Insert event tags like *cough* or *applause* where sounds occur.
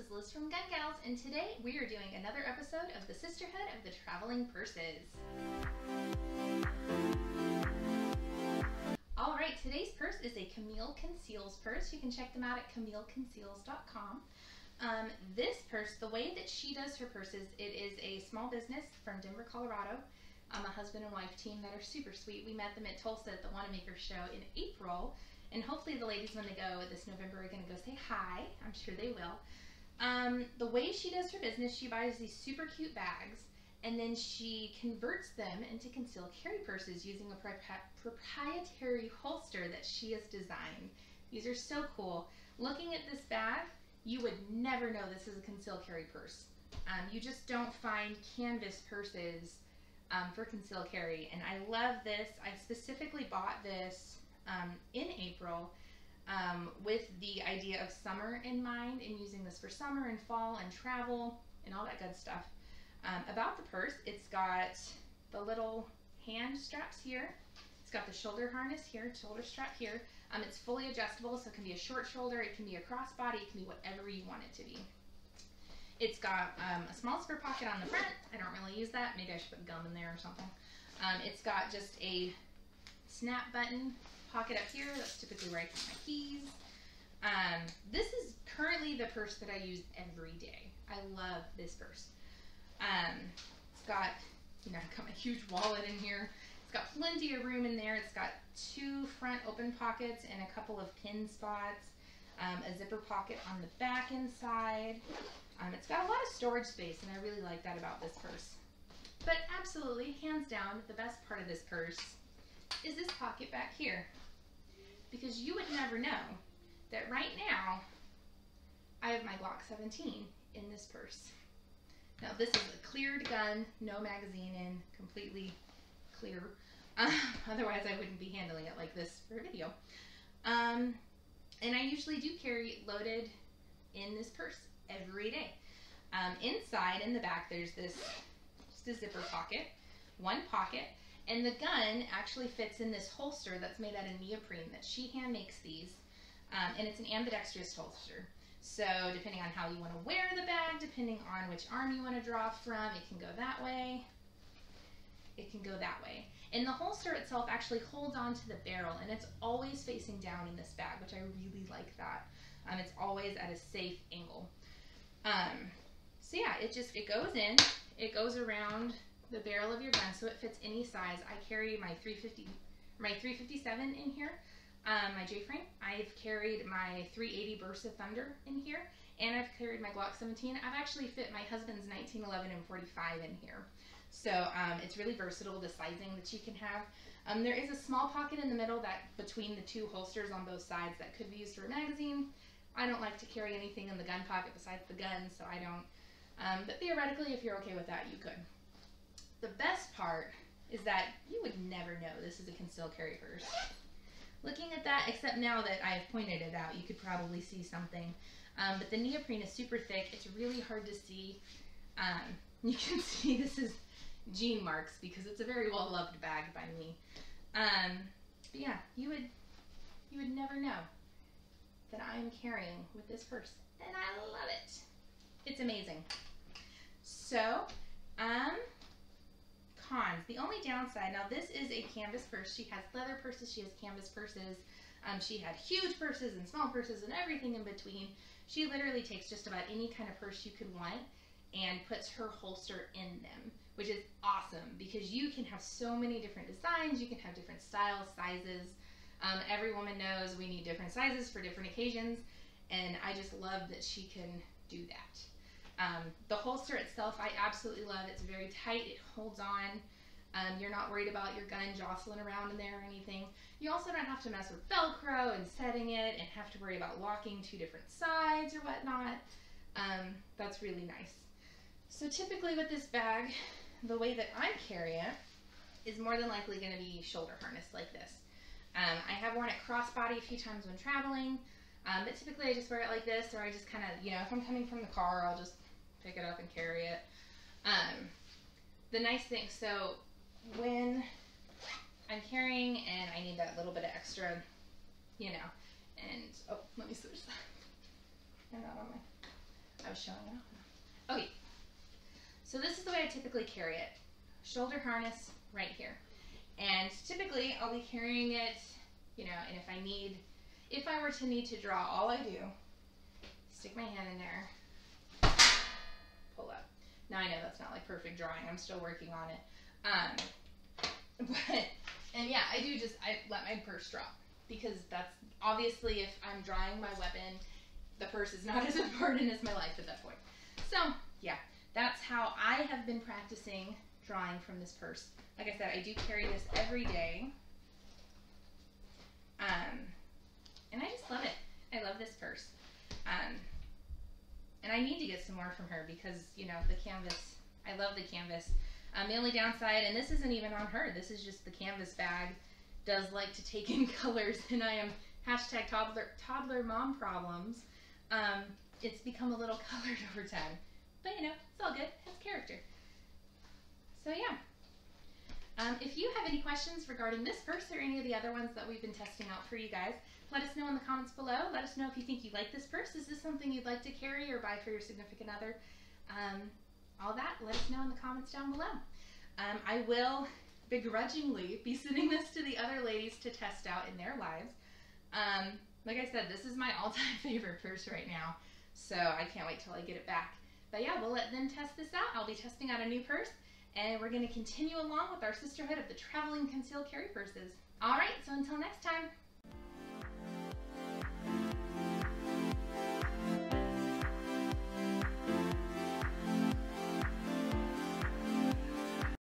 is Lizz from Gun Gals, and today we are doing another episode of the Sisterhood of the Traveling Purses. All right, today's purse is a Camille Conceals purse. You can check them out at camilleconceals.com. Um, this purse, the way that she does her purses, it is a small business from Denver, Colorado. Um, a husband and wife team that are super sweet. We met them at Tulsa at the Wanenmacher show in April, and hopefully the ladies, when they go this November, are going to go say hi. I'm sure they will. Um, the way she does her business, she buys these super cute bags and then she converts them into concealed carry purses using a proprietary holster that she has designed. These are so cool. Looking at this bag, you would never know this is a concealed carry purse. Um, you just don't find canvas purses um, for concealed carry. And I love this. I specifically bought this um, in April um, with the idea of summer in mind and using this for summer and fall and travel and all that good stuff. Um, about the purse, it's got the little hand straps here. It's got the shoulder harness here, shoulder strap here. Um, it's fully adjustable, so it can be a short shoulder, it can be a crossbody, it can be whatever you want it to be. It's got um, a small zipper pocket on the front. I don't really use that. Maybe I should put gum in there or something. Um, it's got just a snap button pocket up here. That's typically where I keep my keys. Um, this is currently the purse that I use every day. I love this purse. Um, it's got, you know, *laughs* I've got my huge wallet in here. It's got plenty of room in there. It's got two front open pockets and a couple of pin spots. Um, a zipper pocket on the back inside. Um, it's got a lot of storage space and I really like that about this purse. But absolutely, hands down, the best part of this purse is this pocket back here. Because you would never know that right now, I have my Glock 17 in this purse. Now this is a cleared gun, no magazine in, completely clear. Uh, *laughs* otherwise I wouldn't be handling it like this for a video. Um, and I usually do carry loaded in this purse every day. Um, inside, in the back, there's this just a zipper pocket, one pocket, and the gun actually fits in this holster that's made out of neoprene that she hand makes these, um, and it's an ambidextrous holster. So depending on how you want to wear the bag, depending on which arm you want to draw from, it can go that way, it can go that way. And the holster itself actually holds onto the barrel and it's always facing down in this bag, which I really like that. Um, it's always at a safe angle. Um, so yeah, it just, it goes in, it goes around the barrel of your gun so it fits any size. I carry my 350, my 357 in here um, my J-frame. I've carried my 380 Bersa Thunder in here, and I've carried my Glock 17. I've actually fit my husband's 1911 and 45 in here. So um, it's really versatile, the sizing that you can have. Um, there is a small pocket in the middle that between the two holsters on both sides that could be used for a magazine. I don't like to carry anything in the gun pocket besides the gun, so I don't. Um, but theoretically, if you're okay with that, you could. The best part is that you would never know this is a concealed carry purse looking at that, except now that I've pointed it out, you could probably see something. Um, but the neoprene is super thick. It's really hard to see. Um, *laughs* you can see this is jean marks because it's a very well loved bag by me. Um, but yeah, you would you would never know that I'm carrying with this purse, and I love it. It's amazing. So, um, cons. The only downside, now this is a canvas purse. She has leather purses, she has canvas purses. Um, she had huge purses and small purses and everything in between. She literally takes just about any kind of purse you could want and puts her holster in them, which is awesome because you can have so many different designs, you can have different styles, sizes. Um, every woman knows we need different sizes for different occasions, and I just love that she can do that. Um, the holster itself, I absolutely love. It's very tight. It holds on. Um, you're not worried about your gun jostling around in there or anything. You also don't have to mess with Velcro and setting it and have to worry about locking two different sides or whatnot. Um, that's really nice. So typically with this bag, the way that I carry it is more than likely going to be shoulder harness like this. Um, I have worn it crossbody a few times when traveling, um, but typically I just wear it like this or I just kind of, you know, if I'm coming from the car, I'll just pick it up and carry it. Um, the nice thing, so when I'm carrying and I need that little bit of extra, you know, and, oh, let me switch that. I'm not on my, I was showing it off. Okay. So this is the way I typically carry it. Shoulder harness right here. And typically I'll be carrying it, you know, and if I need, if I were to need to draw, all I do, stick my hand in there, pull up. Now I know that's not like perfect drawing. I'm still working on it. Um, *laughs* but, and yeah, I do just, I let my purse drop because that's obviously if I'm drawing my weapon, the purse is not *laughs* as important as my life at that point. So yeah, that's how I have been practicing drawing from this purse. Like I said, I do carry this every day. Um, and I just love it. I love this purse. Um, and I need to get some more from her because, you know, the canvas, I love the canvas. Um, the only downside, and this isn't even on her, this is just the canvas bag, does like to take in *laughs* colors, and I am hashtag toddler, toddler mom problems. Um, it's become a little *laughs* colored over time. But you know, it's all good. It has character. So yeah. Um, if you have any questions regarding this purse or any of the other ones that we've been testing out for you guys, let us know in the comments below. Let us know if you think you like this purse. Is this something you'd like to carry or buy for your significant other? Um, all that, let us know in the comments down below. Um, I will begrudgingly be sending this to the other ladies to test out in their lives. Um, like I said, this is my all-time *laughs* favorite purse right now, so I can't wait till I get it back. But yeah, we'll let them test this out. I'll be testing out a new purse, and we're going to continue along with our sisterhood of the traveling concealed carry purses. All right, so until next time.